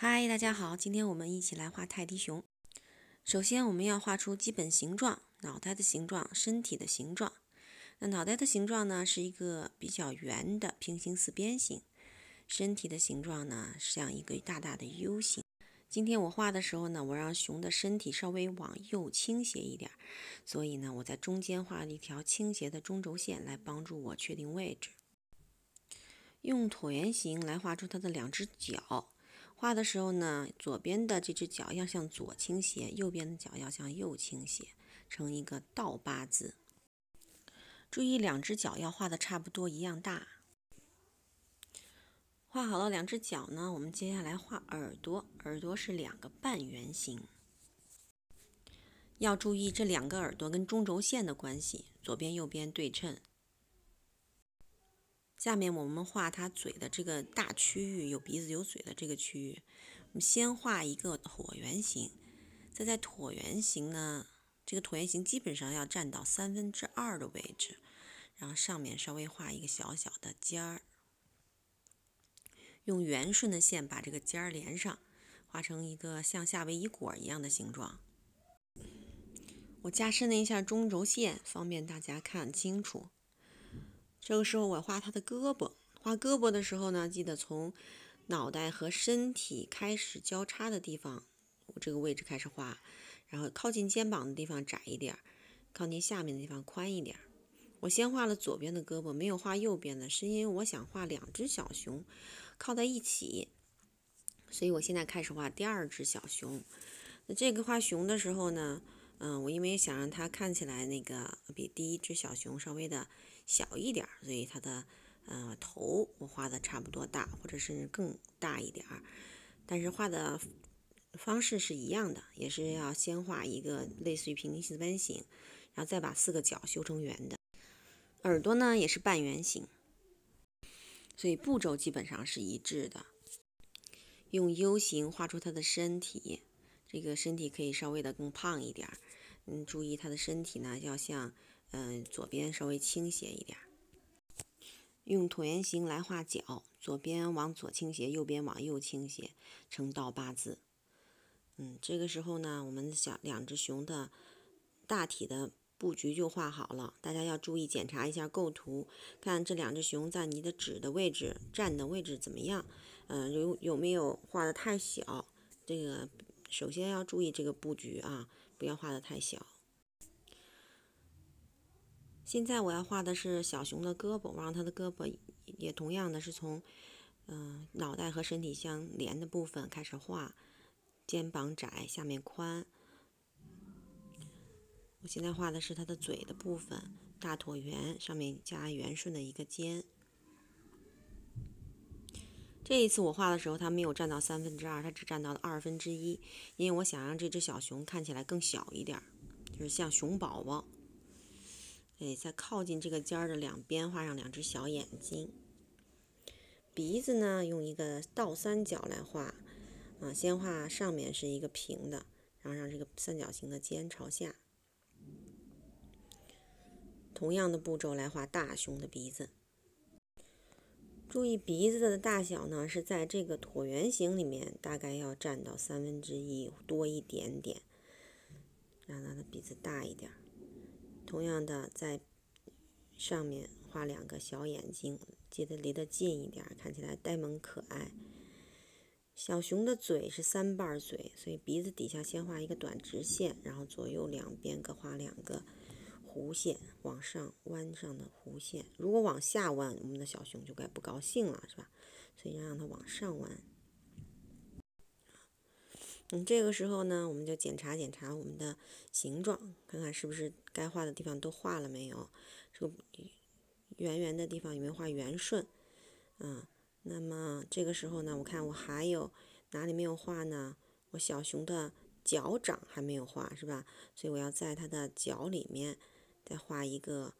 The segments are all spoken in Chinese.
嗨，大家好，今天我们一起来画泰迪熊。首先，我们要画出基本形状，脑袋的形状，身体的形状。那脑袋的形状呢，是一个比较圆的平行四边形；身体的形状呢，像一个大大的 U 型。今天我画的时候呢，我让熊的身体稍微往右倾斜一点，所以呢，我在中间画了一条倾斜的中轴线来帮助我确定位置。用椭圆形来画出它的两只脚。画的时候呢，左边的这只脚要向左倾斜，右边的脚要向右倾斜，成一个倒八字。注意两只脚要画的差不多一样大。画好了两只脚呢，我们接下来画耳朵。耳朵是两个半圆形，要注意这两个耳朵跟中轴线的关系，左边右边对称。下面我们画它嘴的这个大区域，有鼻子有嘴的这个区域。我们先画一个椭圆形，再在椭圆形呢，这个椭圆形基本上要占到三分之二的位置，然后上面稍微画一个小小的尖儿，用圆顺的线把这个尖儿连上，画成一个像夏威夷果一样的形状。我加深了一下中轴线，方便大家看清楚。这个时候我画它的胳膊，画胳膊的时候呢，记得从脑袋和身体开始交叉的地方，我这个位置开始画，然后靠近肩膀的地方窄一点，靠近下面的地方宽一点。我先画了左边的胳膊，没有画右边的，是因为我想画两只小熊靠在一起，所以我现在开始画第二只小熊。那这个画熊的时候呢，嗯，我因为想让它看起来那个比第一只小熊稍微的。小一点儿，所以它的呃头我画的差不多大，或者是更大一点儿。但是画的方式是一样的，也是要先画一个类似于平行四边形，然后再把四个角修成圆的。耳朵呢也是半圆形，所以步骤基本上是一致的。用 U 型画出它的身体，这个身体可以稍微的更胖一点儿。嗯，注意它的身体呢要像。嗯，左边稍微倾斜一点，用椭圆形来画脚，左边往左倾斜，右边往右倾斜，成倒八字。嗯，这个时候呢，我们小两只熊的大体的布局就画好了。大家要注意检查一下构图，看这两只熊在你的纸的位置站的位置怎么样？嗯，有有没有画的太小？这个首先要注意这个布局啊，不要画的太小。现在我要画的是小熊的胳膊，我让它的胳膊也同样的是从嗯脑袋和身体相连的部分开始画，肩膀窄，下面宽。我现在画的是它的嘴的部分，大椭圆，上面加圆顺的一个尖。这一次我画的时候，它没有占到三分之二，它只占到了二分之一，因为我想让这只小熊看起来更小一点，就是像熊宝宝。哎，在靠近这个尖儿的两边画上两只小眼睛。鼻子呢，用一个倒三角来画，啊，先画上面是一个平的，然后让这个三角形的尖朝下。同样的步骤来画大熊的鼻子。注意鼻子的大小呢，是在这个椭圆形里面大概要占到三分之一多一点点，让它的鼻子大一点儿。同样的，在上面画两个小眼睛，记得离得近一点，看起来呆萌可爱。小熊的嘴是三瓣嘴，所以鼻子底下先画一个短直线，然后左右两边各画两个弧线，往上弯上的弧线。如果往下弯，我们的小熊就该不高兴了，是吧？所以要让它往上弯。嗯，这个时候呢，我们就检查检查我们的形状，看看是不是该画的地方都画了没有，这个圆圆的地方有没有画圆顺？嗯，那么这个时候呢，我看我还有哪里没有画呢？我小熊的脚掌还没有画，是吧？所以我要在它的脚里面再画一个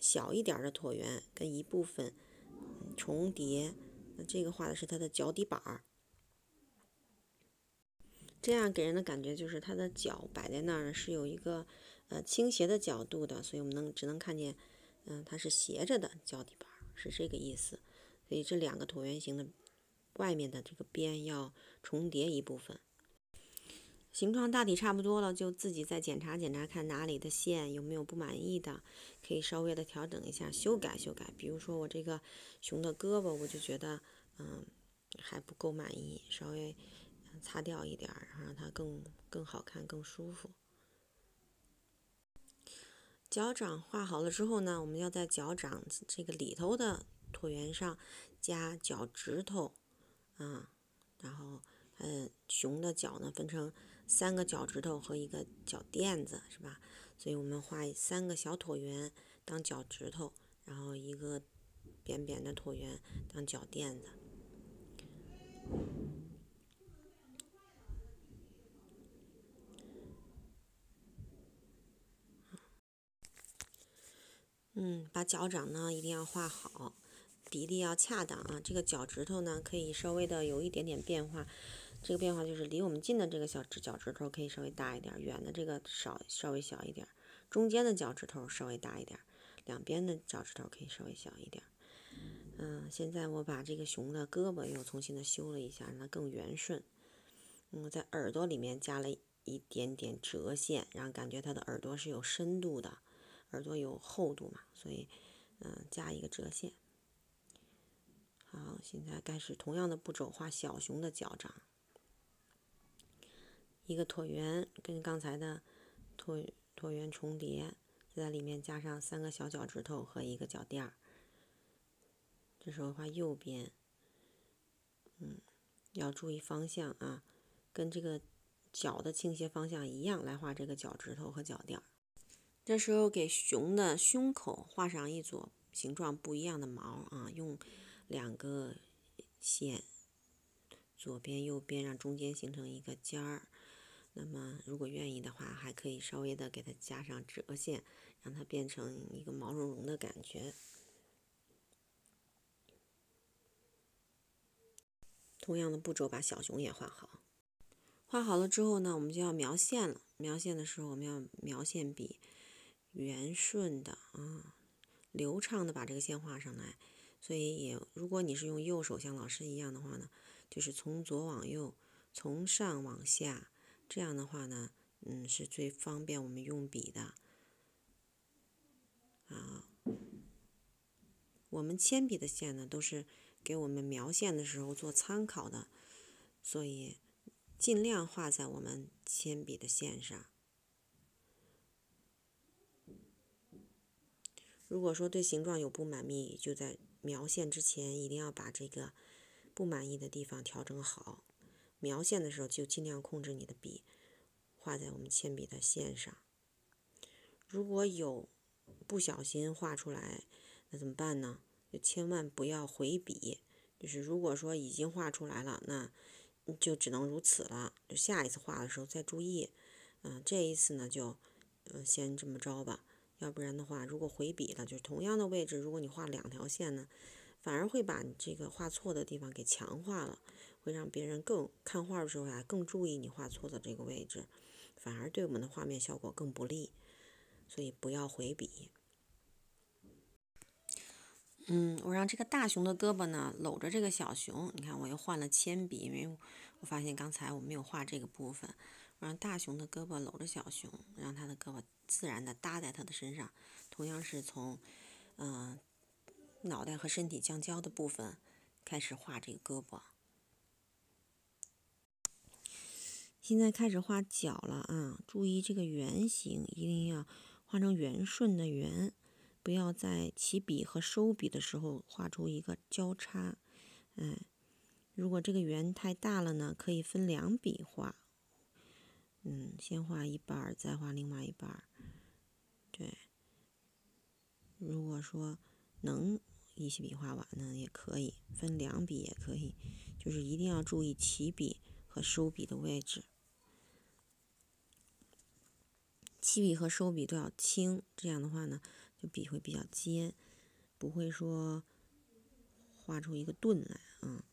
小一点的椭圆，跟一部分重叠。那这个画的是它的脚底板儿。这样给人的感觉就是它的脚摆在那儿是有一个呃倾斜的角度的，所以我们能只能看见，嗯，它是斜着的脚底板，是这个意思。所以这两个椭圆形的外面的这个边要重叠一部分。形状大体差不多了，就自己再检查检查，看哪里的线有没有不满意的，可以稍微的调整一下，修改修改。比如说我这个熊的胳膊，我就觉得嗯还不够满意，稍微擦掉一点儿，让它更更好看、更舒服。脚掌画好了之后呢，我们要在脚掌这个里头的椭圆上加脚趾头，啊，然后嗯，熊的脚呢分成。三个脚趾头和一个脚垫子是吧？所以我们画三个小椭圆当脚趾头，然后一个扁扁的椭圆当脚垫子。嗯，把脚掌呢一定要画好，比例要恰当啊。这个脚趾头呢可以稍微的有一点点变化。这个变化就是离我们近的这个小指脚趾头可以稍微大一点，远的这个少稍微小一点，中间的脚趾头稍微大一点，两边的脚趾头可以稍微小一点。嗯，现在我把这个熊的胳膊又重新的修了一下，让它更圆顺。我在耳朵里面加了一点点折线，然后感觉它的耳朵是有深度的，耳朵有厚度嘛，所以嗯加一个折线。好，现在开始同样的步骤画小熊的脚掌。一个椭圆跟刚才的椭椭圆重叠，在里面加上三个小脚趾头和一个脚垫儿。这时候画右边，嗯，要注意方向啊，跟这个脚的倾斜方向一样来画这个脚趾头和脚垫儿。这时候给熊的胸口画上一撮形状不一样的毛啊，用两个线，左边右边让中间形成一个尖儿。那么，如果愿意的话，还可以稍微的给它加上折线，让它变成一个毛茸茸的感觉。同样的步骤，把小熊也画好。画好了之后呢，我们就要描线了。描线的时候，我们要描线笔圆顺的啊，流畅的把这个线画上来。所以，也如果你是用右手像老师一样的话呢，就是从左往右，从上往下。这样的话呢，嗯，是最方便我们用笔的。啊，我们铅笔的线呢，都是给我们描线的时候做参考的，所以尽量画在我们铅笔的线上。如果说对形状有不满意，就在描线之前一定要把这个不满意的地方调整好。描线的时候就尽量控制你的笔画在我们铅笔的线上。如果有不小心画出来，那怎么办呢？就千万不要回笔。就是如果说已经画出来了，那就只能如此了。就下一次画的时候再注意。嗯，这一次呢就嗯先这么着吧。要不然的话，如果回笔了，就是同样的位置，如果你画两条线呢，反而会把你这个画错的地方给强化了。会让别人更看画的时候啊，更注意你画错的这个位置，反而对我们的画面效果更不利。所以不要回笔。嗯，我让这个大熊的胳膊呢搂着这个小熊，你看我又换了铅笔，因为我发现刚才我没有画这个部分。让大熊的胳膊搂着小熊，让它的胳膊自然的搭在它的身上。同样是从嗯脑袋和身体相交的部分开始画这个胳膊。现在开始画脚了啊！注意这个圆形一定要画成圆顺的圆，不要在起笔和收笔的时候画出一个交叉。哎，如果这个圆太大了呢，可以分两笔画。嗯，先画一半儿，再画另外一半儿。对，如果说能一起笔画完呢，也可以分两笔，也可以，就是一定要注意起笔和收笔的位置。起笔和收笔都要轻，这样的话呢，就笔会比较尖，不会说画出一个顿来啊。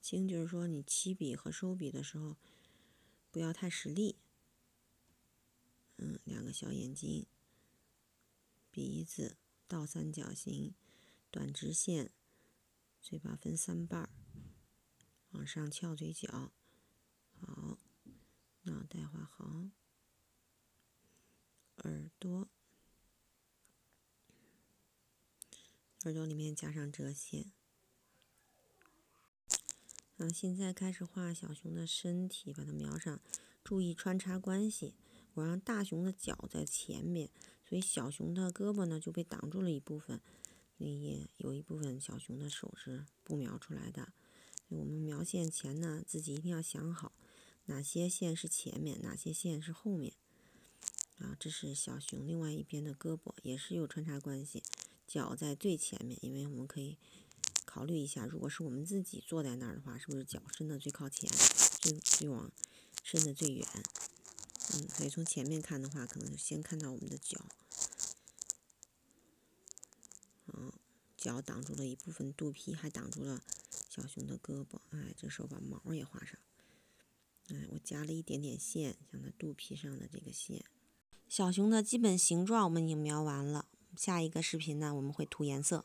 轻就是说你起笔和收笔的时候不要太使力。嗯，两个小眼睛，鼻子倒三角形，短直线，嘴巴分三瓣儿。往上翘嘴角，好，脑袋画好，耳朵，耳朵里面加上折线。那，现在开始画小熊的身体，把它描上，注意穿插关系。我让大熊的脚在前面，所以小熊的胳膊呢就被挡住了一部分，所以有一部分小熊的手是不描出来的。我们描线前呢，自己一定要想好哪些线是前面，哪些线是后面。啊，这是小熊另外一边的胳膊，也是有穿插关系，脚在最前面，因为我们可以。考虑一下，如果是我们自己坐在那儿的话，是不是脚伸的最靠前，最最往伸的最远？嗯，所以从前面看的话，可能先看到我们的脚。嗯，脚挡住了一部分肚皮，还挡住了小熊的胳膊。哎，这时候把毛也画上。哎，我加了一点点线，像它肚皮上的这个线。小熊的基本形状我们已经描完了。下一个视频呢，我们会涂颜色。